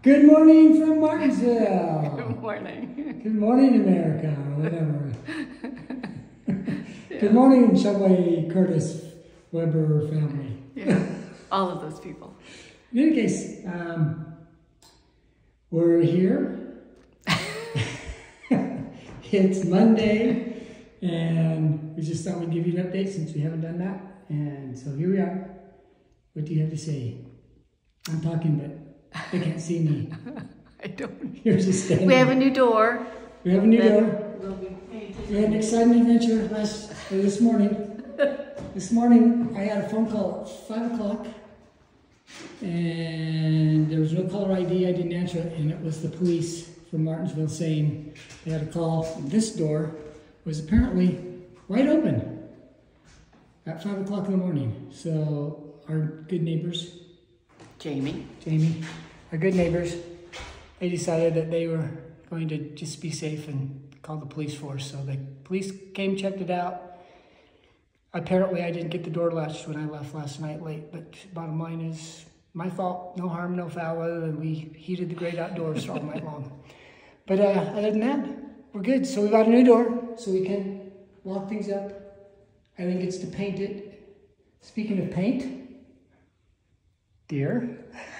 Good morning from Martinsville. Good morning. Good morning, America, or whatever. Good morning, Shumway Curtis Weber family. Yeah, all of those people. In any case, um, we're here. it's Monday, and we just thought we'd give you an update since we haven't done that. And so here we are. What do you have to say? I'm talking, but they can't see me. I don't. You're just standing. We have a new door. We have a new door. will be painted. We had an exciting adventure last uh, this morning. This morning, I had a phone call at five o'clock, and there was no caller ID. I didn't answer it, and it was the police from Martinsville saying they had a call. This door was apparently wide open at five o'clock in the morning. So our good neighbors, Jamie. Jamie, our good neighbors, they decided that they were going to just be safe and call the police force. So the police came, checked it out. Apparently, I didn't get the door latched when I left last night late, but bottom line is my fault. No harm, no foul, other than we heated the great outdoors all night long. But uh, other than that, we're good. So we got a new door, so we can lock things up. I think it's to paint it. Speaking of paint, dear.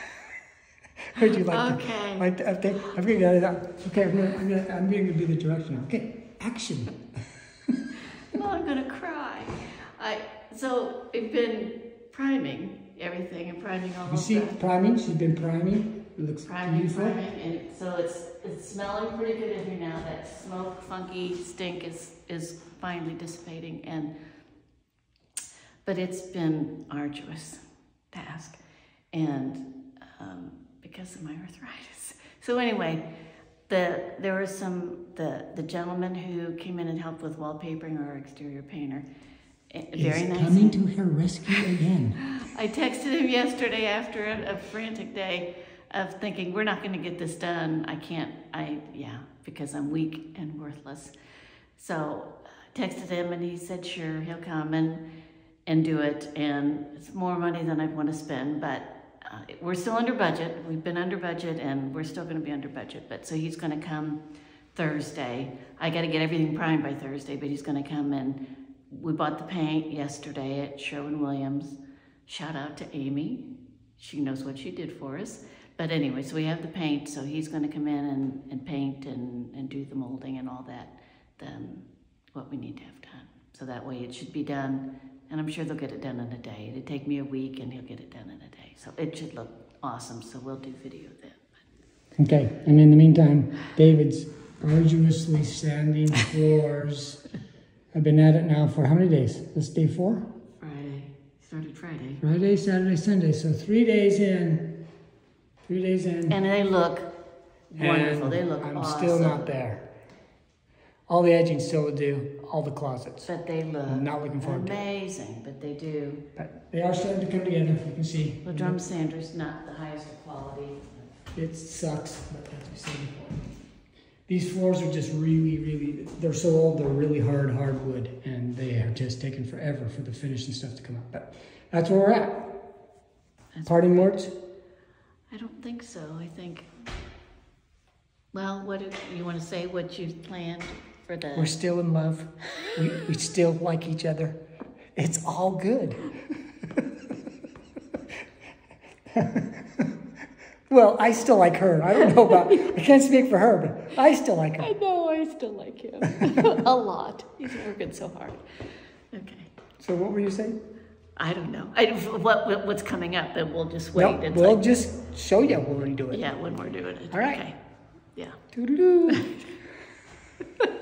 Would you like Okay. to? Like to update? I'm gonna get it out. Okay, I'm gonna, I'm gonna, I'm gonna be the direction now. Okay, action. Oh, I'm gonna cry. I so we've been priming everything and priming all You of see, the priming. She's been priming. It looks priming, beautiful. priming, and so it's it's smelling pretty good in here now. That smoke, funky stink is is finally dissipating, and but it's been arduous task, and um, because of my arthritis. So anyway, the there was some the the gentleman who came in and helped with wallpapering or exterior painter. eh, Very is nice. coming to her rescue again. I texted him yesterday after a, a frantic day of thinking we're not going to get this done. I can't. I yeah because I'm weak and worthless. So I texted him and he said sure he'll come and and do it and it's more money than I want to spend, but uh, we're still under budget. We've been under budget and we're still going to be under budget. But so he's going to come Thursday. I got to get everything primed by Thursday, but he's going to come and we bought the paint yesterday at Sherwin Williams. Shout out to Amy. She knows what she did for us. But anyway, so we have the paint, so he's going to come in and, and paint and, and do the molding and all that, then what we need to have done. So that way it should be done, and I'm sure they'll get it done in a day. It'd take me a week and he'll get it done in a day. So it should look awesome, so we'll do video then. Okay, and in the meantime, David's arduously sanding floors. I've been at it now for how many days? This day four? Friday, started Friday. Friday, Saturday, Sunday. So three days in. Three days in. And they look wonderful, and they look I'm awesome. still not there. All the edging still to do, all the closets. But they look I'm not looking forward amazing, but they do. But they are starting to come together, you can see. The drum sander's not the highest quality. It sucks, but as we said before. These floors are just really, really, they're so old, they're really hard hardwood, and they are just taken forever for the finish and stuff to come out. But that's where we're at. That's Parting words? I don't think so. I think, well, what, do you want to say what you've planned for We're still in love. We, we still like each other. It's all good. well, I still like her. I don't know about, I can't speak for her, but I still like her. I know, I still like him a lot. He's working so hard. Okay. So what were you saying? I don't know. I, what, what- what's coming up, then we'll just wait. Well, It's we'll like- just show you when we do it. Yeah, when we're doing it. All right. Okay. Yeah.